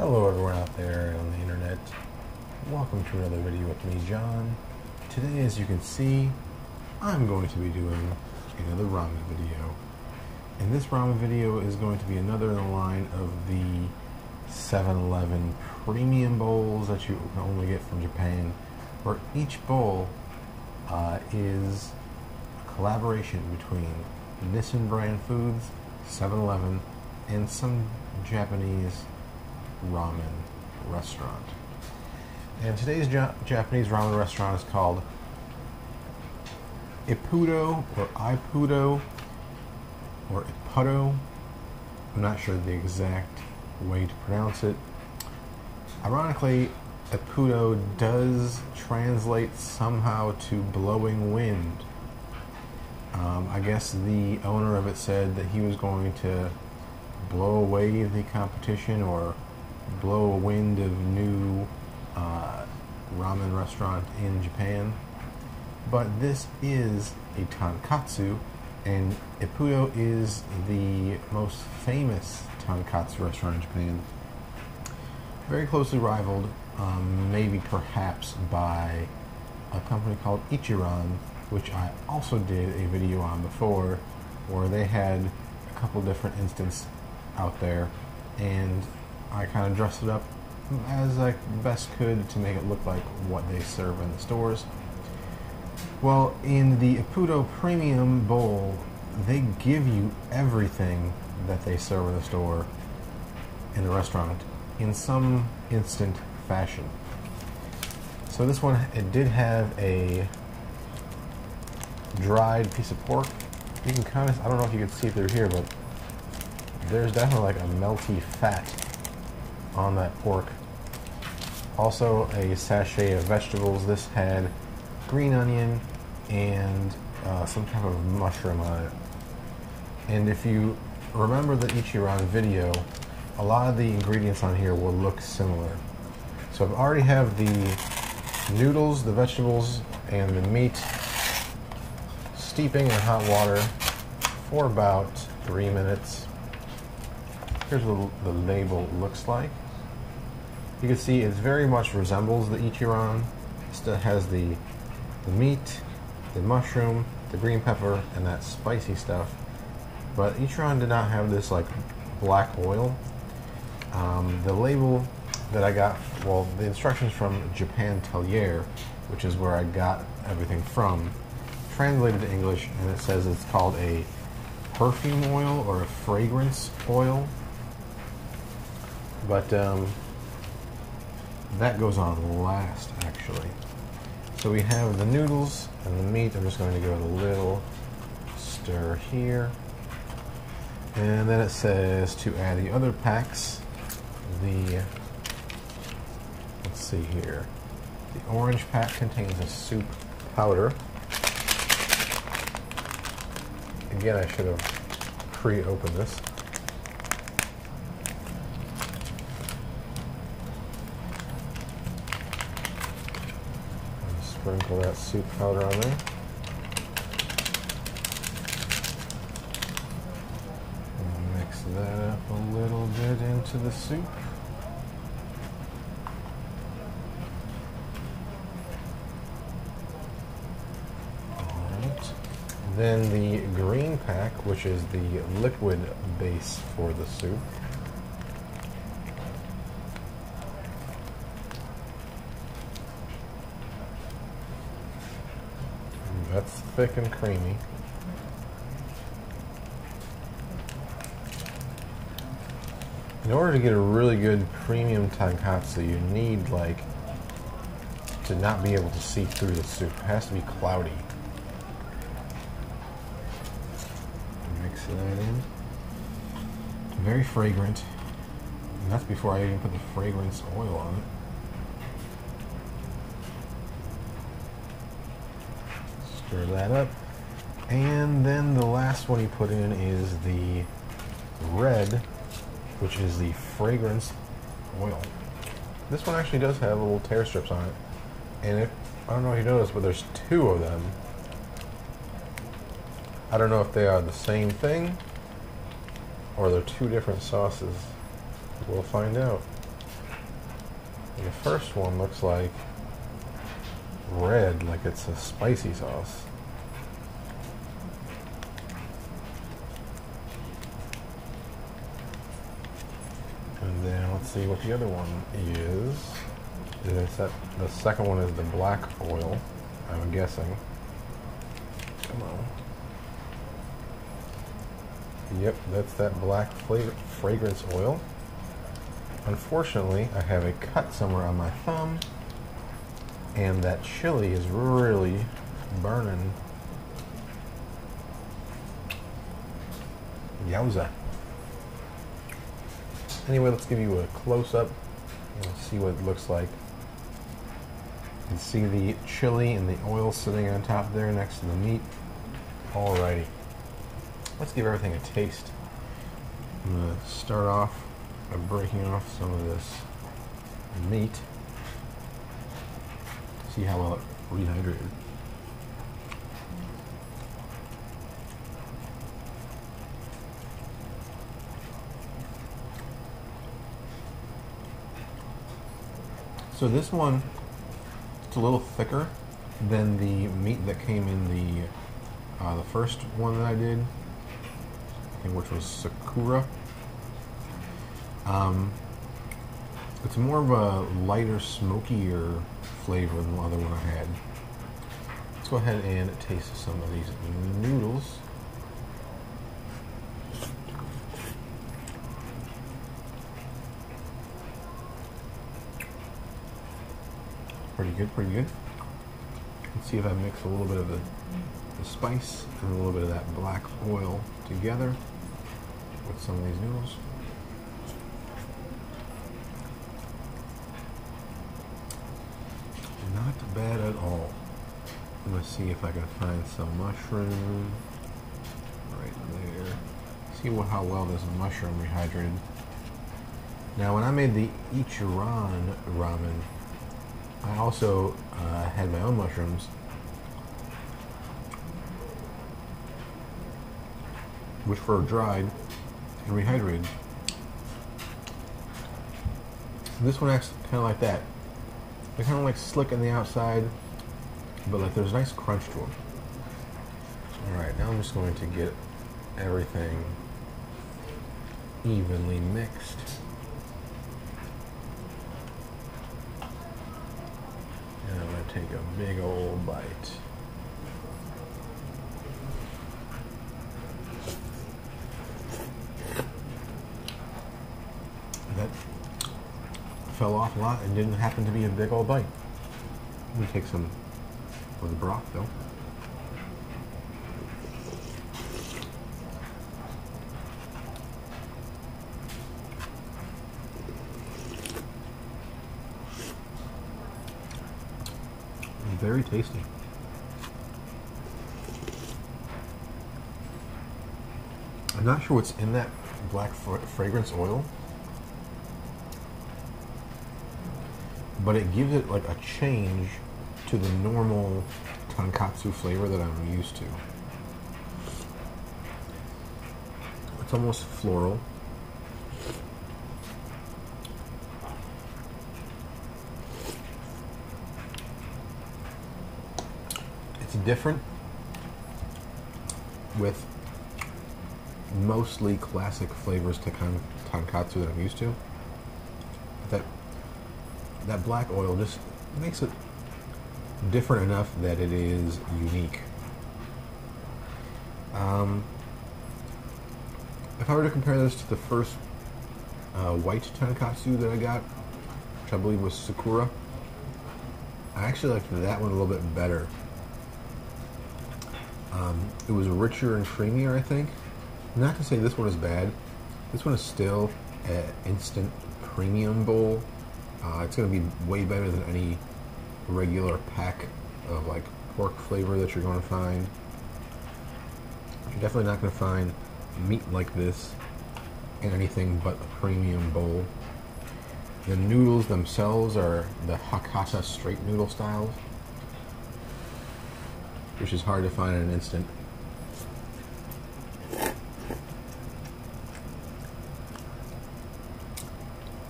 Hello everyone out there on the internet. Welcome to another video with me, John. Today, as you can see, I'm going to be doing another ramen video. And this ramen video is going to be another in the line of the 7-Eleven premium bowls that you can only get from Japan, where each bowl uh, is a collaboration between Nissin brand foods, 7-Eleven, and some Japanese ramen restaurant. And today's ja- Japanese ramen restaurant is called Ippudo or Ippudo or Ippudo. I'm not sure the exact way to pronounce it. Ironically, Ippudo does translate somehow to blowing wind. Um, I guess the owner of it said that he was going to blow away the competition or blow a wind of new uh, ramen restaurant in Japan. But this is a tonkatsu, and Ippudo is the most famous tonkatsu restaurant in Japan. Very closely rivaled, um, maybe perhaps by a company called Ichiran, which I also did a video on before, where they had a couple different instances out there, and I kind of dressed it up as I best could to make it look like what they serve in the stores. Well, in the Ippudo Premium Bowl, they give you everything that they serve in the store, in the restaurant, in some instant fashion. So this one, it did have a dried piece of pork. You can kind of, I don't know if you can see through here, but there's definitely like a melty fat on that pork. Also, a sachet of vegetables. This had green onion and uh, some type of mushroom on it. And if you remember the Ichiran video, a lot of the ingredients on here will look similar. So I already have the noodles, the vegetables, and the meat steeping in hot water for about three minutes. Here's what the label looks like. You can see it very much resembles the Ichiran. It still has the, the meat, the mushroom, the green pepper, and that spicy stuff. But Ichiran did not have this like black oil. Um, the label that I got, well, the instructions from Japan Tellier, which is where I got everything from, translated to English, and it says it's called a perfume oil or a fragrance oil. But um, that goes on last, actually. So we have the noodles and the meat. I'm just going to give it a little stir here. And then it says to add the other packs, the, let's see here. The orange pack contains a soup powder. Again, I should have pre-opened this. Sprinkle that soup powder on there. And mix that up a little bit into the soup. Alright. Then the green pack, which is the liquid base for the soup. That's thick and creamy. In order to get a really good premium tonkatsu, you need like to not be able to see through the soup. It has to be cloudy. Mix that in. Very fragrant. And that's before I even put the fragrance oil on it. Stir that up. And then the last one you put in is the red, which is the fragrance oil. This one actually does have little tear strips on it. And if, I don't know if you noticed, but there's two of them. I don't know if they are the same thing or they're two different sauces. We'll find out. The first one looks like red, like it's a spicy sauce. And then let's see what the other one is. Is that the second one is the black oil, I'm guessing. Come on. Yep, that's that black flavor, fragrance oil. Unfortunately, I have a cut somewhere on my thumb, and that chili is really burning. Yowza. Anyway, let's give you a close up and see what it looks like. You can see the chili and the oil sitting on top there next to the meat. Alrighty. Let's give everything a taste. I'm going to start off by breaking off some of this meat. See how well it rehydrated. So this one, it's a little thicker than the meat that came in the uh, the first one that I did, which was Sakura. Um, it's more of a lighter, smokier flavor than the other one I had. Let's go ahead and taste some of these noodles. Pretty good, pretty good. Let's see if I mix a little bit of the, the spice and a little bit of that black oil together with some of these noodles. Not bad at all. I'm gonna see if I can find some mushroom right there. See what how well this mushroom rehydrated. Now, when I made the Ichiran ramen, I also uh, had my own mushrooms. Which were dried and rehydrated. This one acts kind of like that. They're kind of like slick on the outside, but like there's a nice crunch to them. Alright, now I'm just going to get everything evenly mixed. And I'm going to take a big old bite. That fell off a lot and didn't happen to be a big old bite. Let me take some of the broth though. Very tasty. I'm not sure what's in that black fra- fragrance oil, but it gives it like a change to the normal tonkatsu flavor that I'm used to. It's almost floral. It's different with mostly classic flavors to tonkatsu that I'm used to. That that black oil just makes it different enough that it is unique. Um, if I were to compare this to the first uh, white tonkatsu that I got, which I believe was Sakura, I actually liked that one a little bit better. Um, it was richer and creamier, I think. Not to say this one is bad. This one is still an instant premium bowl. Uh, it's going to be way better than any regular pack of like pork flavor that you're going to find. You're definitely not going to find meat like this in anything but a premium bowl. The noodles themselves are the Hakata straight noodle styles, which is hard to find in an instant.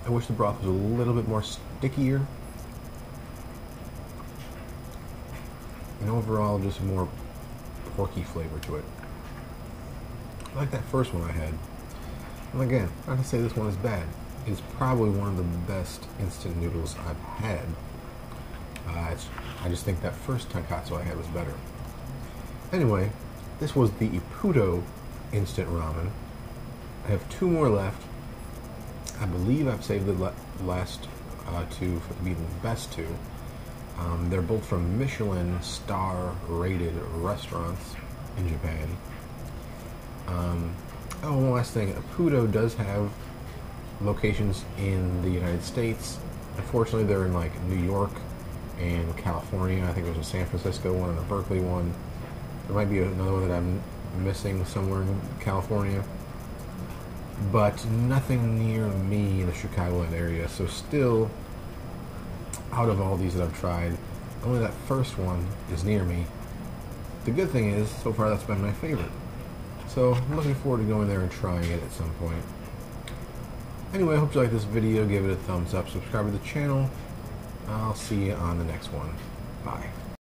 I wish the broth was a little bit more stickier. Overall, just more porky flavor to it. Like that first one I had. And again, not to say this one is bad. It's probably one of the best instant noodles I've had. Uh, I just think that first tonkatsu I had was better. Anyway, this was the Ippudo instant ramen. I have two more left. I believe I've saved the last uh, two for to be the best two. Um, they're both from Michelin star rated restaurants in Japan. Um, oh, one last thing. Ippudo does have locations in the United States. Unfortunately, they're in like New York and California. I think there's a San Francisco one and a Berkeley one. There might be another one that I'm missing somewhere in California. But nothing near me in the Chicagoland area. So still, out of all these that I've tried, only that first one is near me. The good thing is, so far that's been my favorite. So I'm looking forward to going there and trying it at some point. Anyway, I hope you like this video. Give it a thumbs up. Subscribe to the channel. I'll see you on the next one. Bye.